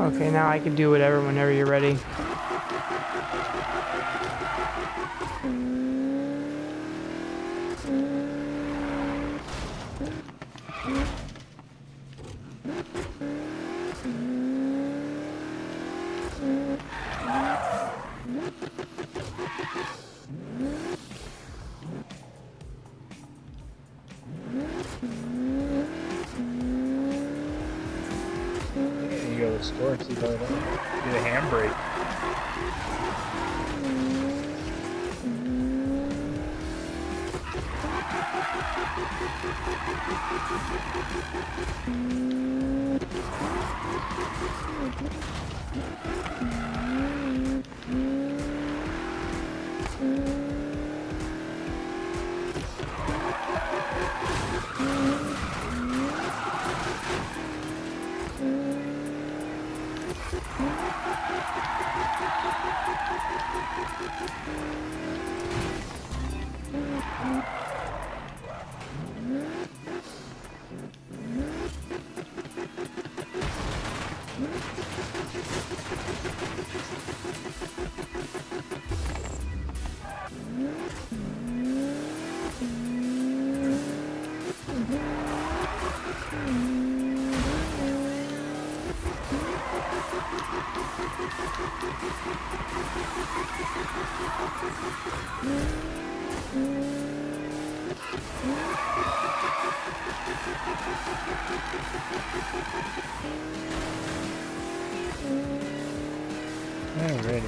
Okay, now I can do whatever whenever you're ready. You go to the store and see what it is. Do the handbrake. Alrighty.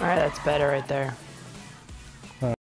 Alright, that's better right there.